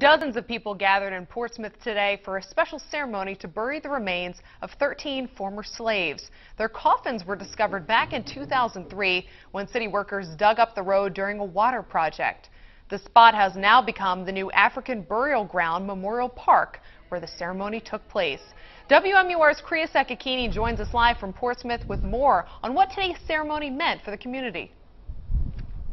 Dozens of people gathered in Portsmouth today for a special ceremony to bury the remains of 13 former slaves. Their coffins were discovered back in 2003 when city workers dug up the road during a water project. The spot has now become the new African Burial Ground Memorial Park, where the ceremony took place. WMUR's Kria Sakakini joins us live from Portsmouth with more on what today's ceremony meant for the community.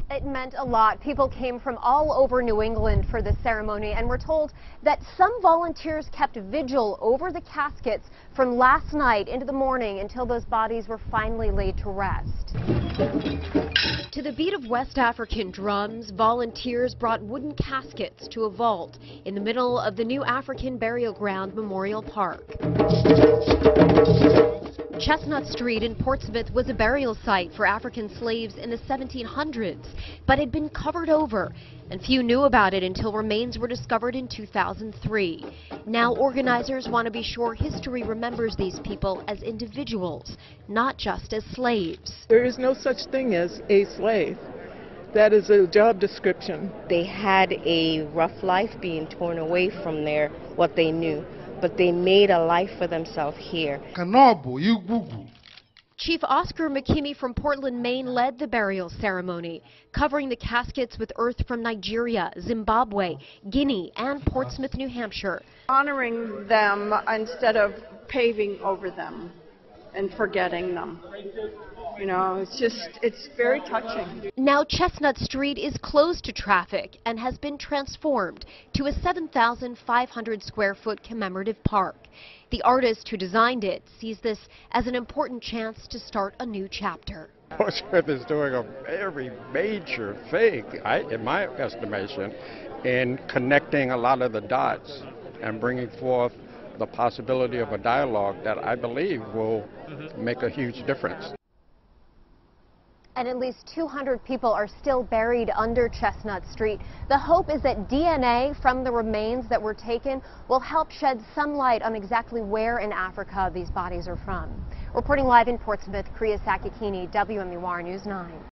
It meant a lot. People came from all over New England for this ceremony and were told that some volunteers kept vigil over the caskets from last night into the morning until those bodies were finally laid to rest. To the beat of West African drums, volunteers brought wooden caskets to a vault in the middle of the new African Burial Ground Memorial Park. Chestnut Street in Portsmouth was a burial site for African slaves in the 1700s, but had been covered over, and few knew about it until remains were discovered in 2003. Now organizers want to be sure history remembers these people as individuals, not just as slaves. There is no such thing as a slave. That is a job description. They had a rough life being torn away from their what they knew but they made a life for themselves here. Chief Oscar Mokeme from Portland, Maine led the burial ceremony, covering the caskets with earth from Nigeria, Zimbabwe, Guinea, and Portsmouth, New Hampshire. Honoring them instead of paving over them and forgetting them. You know, it's just, it's very touching. Now Chestnut Street is closed to traffic and has been transformed to a 7,500 square foot commemorative park. The artist who designed it sees this as an important chance to start a new chapter. Portsmouth is doing a very major thing, I, in my estimation, in connecting a lot of the dots and bringing forth the possibility of a dialogue that I believe will mm -hmm. make a huge difference and at least 200 people are still buried under Chestnut Street. The hope is that DNA from the remains that were taken will help shed some light on exactly where in Africa these bodies are from. Reporting live in Portsmouth, Kria Sakakini, WMUR News 9.